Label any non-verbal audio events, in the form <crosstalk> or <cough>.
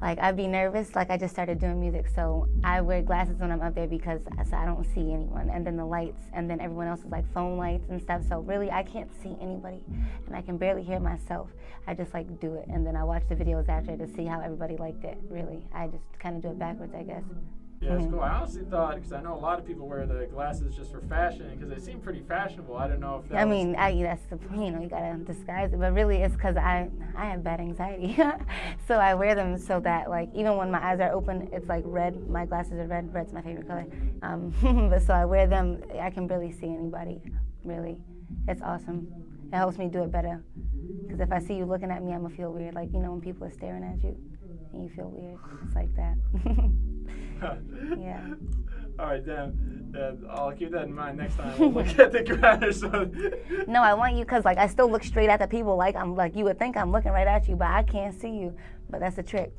like I'd be nervous. Like I just started doing music, so I wear glasses when I'm up there because so I don't see anyone. And then the lights, and then everyone else is like phone lights and stuff. So really, I can't see anybody, and I can barely hear myself. I just like do it, and then I watch the videos after to see how everybody liked it. Really, I just kind of do it backwards, I guess. Yeah, it's cool. I honestly thought because I know a lot of people wear the glasses just for fashion because they seem pretty fashionable. I don't know if. I mean, I, that's the you know you gotta disguise it, but really it's because I I have bad anxiety, <laughs> so I wear them so that like even when my eyes are open, it's like red. My glasses are red. Red's my favorite color. Um, <laughs> but so I wear them. I can barely see anybody. Really, it's awesome. It helps me do it better. Because if I see you looking at me, I'm gonna feel weird. Like you know when people are staring at you, and you feel weird. It's like that. <laughs> <laughs> Yeah. All right, then. Uh, I'll keep that in mind next time. We'll look at the ground or something. <laughs> No, I want you because like I still look straight at the people like I'm like you would think I'm looking right at you, but I can't see you. But that's the trick.